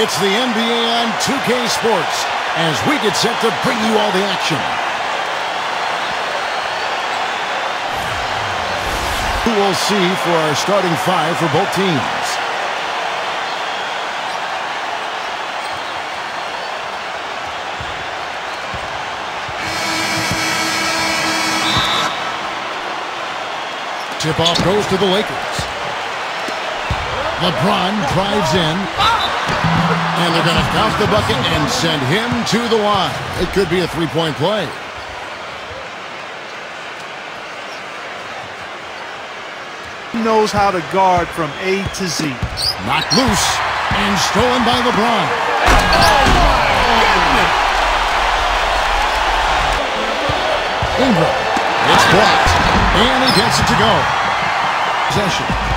It's the NBA on 2K Sports as we get set to bring you all the action. Who will see for our starting five for both teams. Tip off goes to the Lakers. LeBron drives in. And they're going to count the bucket and send him to the line. It could be a three-point play. knows how to guard from A to Z. Knocked loose and stolen by LeBron. Ingram. It's blocked. And he gets it to go. Possession.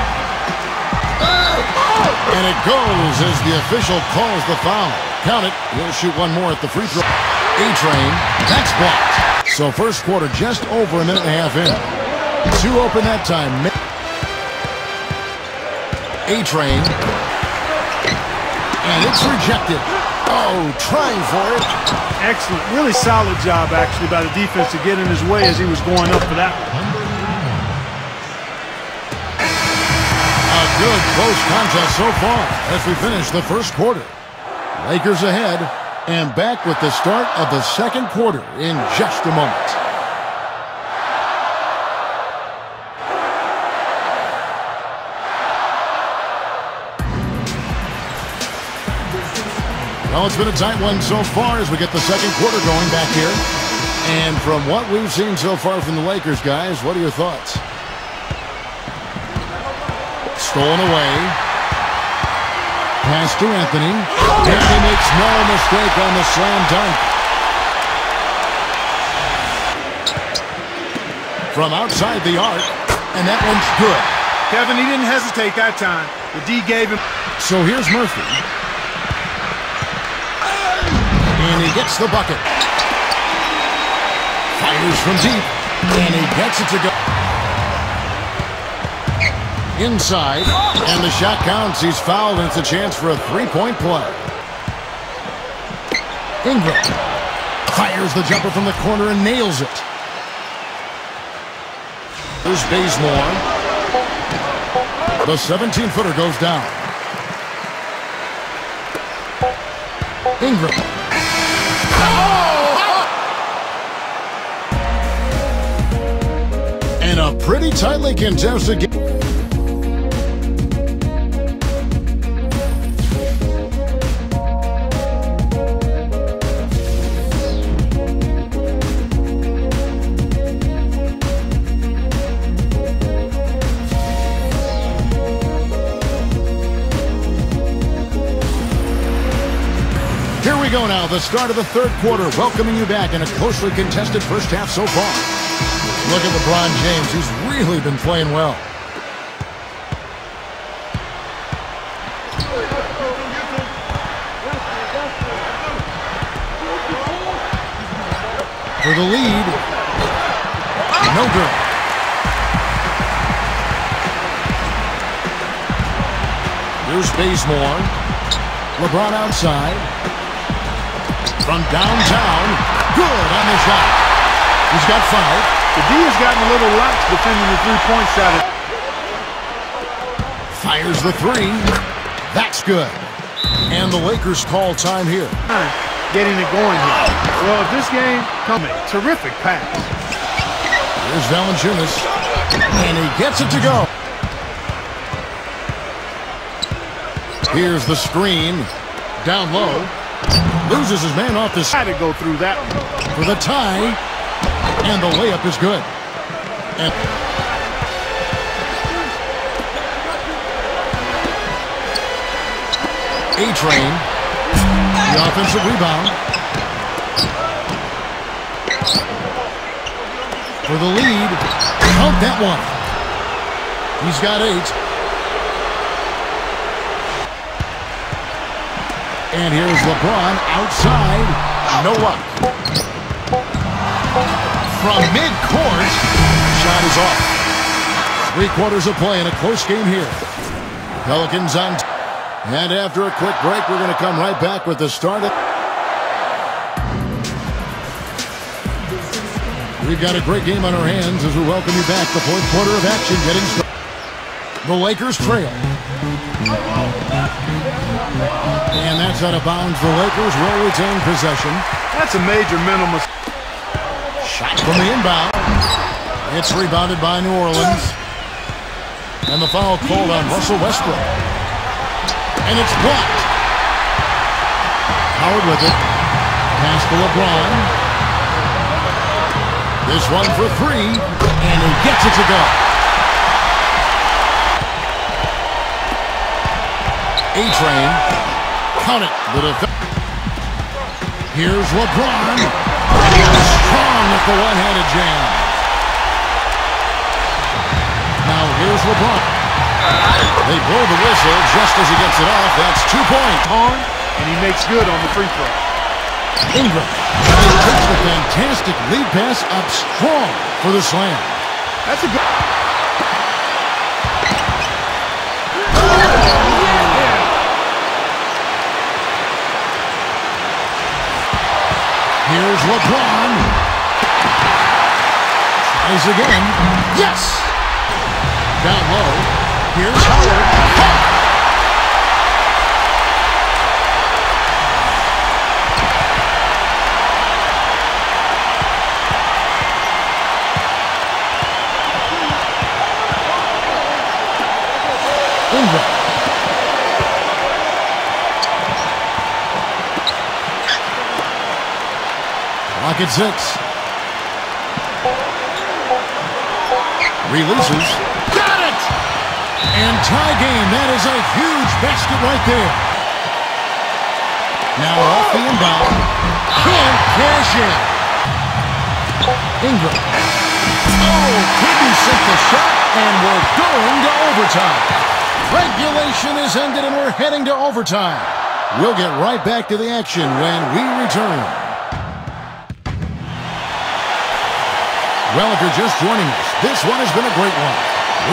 And it goes as the official calls the foul. Count it. He'll shoot one more at the free throw. A-Train. That's blocked. So first quarter just over a minute and a half in. Two open that time. A-Train. And it's rejected. Oh, trying for it. Excellent. Really solid job, actually, by the defense to get in his way as he was going up for that one. Good close contest so far as we finish the first quarter. Lakers ahead and back with the start of the second quarter in just a moment. Well, it's been a tight one so far as we get the second quarter going back here. And from what we've seen so far from the Lakers, guys, what are your thoughts? Stolen away. Pass to Anthony. And he makes no mistake on the slam dunk. From outside the arc. And that one's good. Kevin, he didn't hesitate that time. The D gave him... So here's Murphy. And he gets the bucket. Fires from deep. And he gets it to go. Inside. And the shot counts. He's fouled, and it's a chance for a three-point play. Ingram. Fires the jumper from the corner and nails it. There's Bazemore. The 17-footer goes down. Ingram. And a pretty tightly contested game. Go now, the start of the third quarter, welcoming you back in a closely contested first half so far. Look at LeBron James, he's really been playing well. For the lead, no good. Here's Bazemore. LeBron outside. From downtown. Good on the shot. He's got five. The D has gotten a little lax defending the three-point shot. Fires the three. That's good. And the Lakers call time here. Getting it going here. Well, this game coming, terrific pass. Here's Valanciunas. And he gets it to go. Here's the screen. Down low. Loses his man off this Had to go through that for the tie. And the layup is good. And A-Train. The offensive rebound. For the lead. Count that one. He's got eight. And here's LeBron outside. No luck. From midcourt. Shot is off. Three quarters of play in a close game here. Pelicans on. And after a quick break, we're going to come right back with the start. We've got a great game on our hands as we welcome you back. The fourth quarter of action getting started. The Lakers trail. And that's out of bounds. The Lakers will retain possession. That's a major mental mistake. Shot from the inbound. It's rebounded by New Orleans. And the foul called on Russell Westbrook. And it's blocked. Howard with it. Pass to LeBron. This one for three. And he gets it to go. A-Train. Count it. The defense. Here's LeBron. And he was strong with the one-handed jam. Now here's LeBron. They blow the whistle just as he gets it off. That's two points. On, and he makes good on the free throw. Ingram. He takes the fantastic lead pass up strong for the slam. That's a good. Here's LeBron. Tries again. Yes! Down low. Here's Howard. At six. Releases. Got it! And tie game. That is a huge basket right there. Now off the inbound. Can't cash in. Ingram. Oh, couldn't sink the shot, and we're going to overtime. Regulation is ended, and we're heading to overtime. We'll get right back to the action when we return. Well, if you're just joining us, this one has been a great one.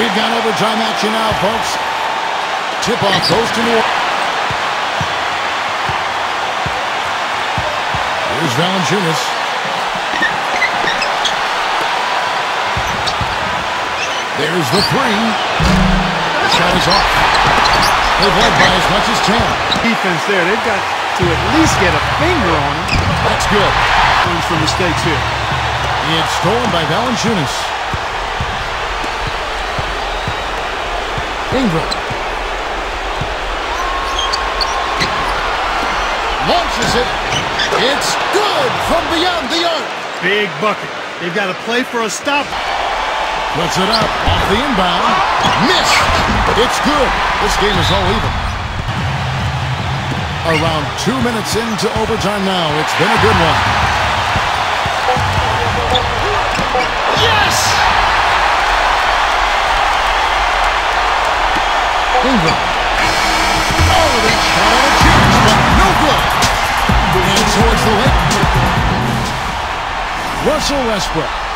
We've got overtime action now, folks. Tip-off goes to New Orleans. Here's Valanciunas. There's the three. The shot is off. They've led by as much as 10. Defense there. They've got to at least get a finger on him. That's good. Learns from mistakes here. It's stolen by Valanciunas. Ingram. Launches it. It's good from beyond the arc. Big bucket. They've got to play for a stop. Puts it up off the inbound. Missed. It's good. This game is all even. Around two minutes into overtime now. It's been a good one. Yes! Ingram. Oh, they shot on a chance, but no good. And it's the late. Russell Westbrook